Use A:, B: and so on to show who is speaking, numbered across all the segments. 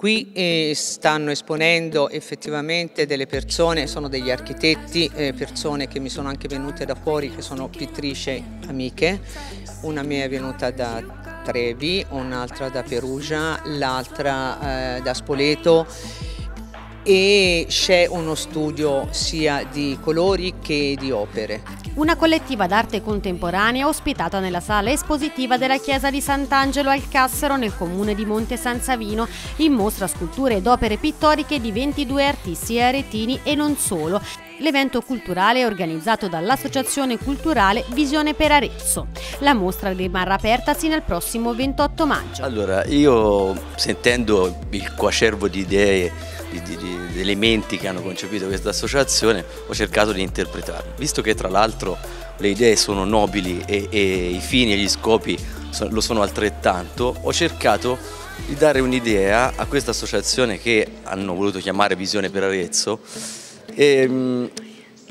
A: Qui eh, stanno esponendo effettivamente delle persone, sono degli architetti, eh, persone che mi sono anche venute da fuori, che sono pittrici amiche. Una mia è venuta da Trevi, un'altra da Perugia, l'altra eh, da Spoleto e c'è uno studio sia di colori che di opere.
B: Una collettiva d'arte contemporanea ospitata nella sala espositiva della chiesa di Sant'Angelo al Cassero nel comune di Monte San Savino in mostra sculture ed opere pittoriche di 22 artisti aretini e non solo. L'evento culturale è organizzato dall'Associazione Culturale Visione per Arezzo. La mostra rimarrà aperta sino al prossimo 28 maggio.
C: Allora, io sentendo il coacervo di idee di, di, di, elementi che hanno concepito questa associazione ho cercato di interpretarli. Visto che tra l'altro le idee sono nobili e, e, i fini e gli scopi lo sono altrettanto, ho cercato di dare un'idea a questa associazione che hanno voluto chiamare Visione per Arezzo, ehm,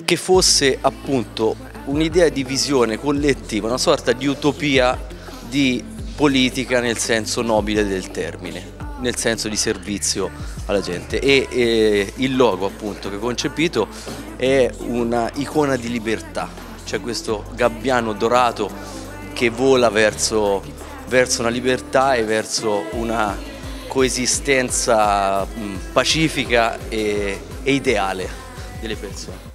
C: che fosse appunto un'idea di visione collettiva, una sorta di utopia di politica nel senso nobile del termine nel senso di servizio alla gente e, e il logo appunto che ho concepito è una icona di libertà, cioè questo gabbiano dorato che vola verso, verso una libertà e verso una coesistenza pacifica e, e ideale delle persone.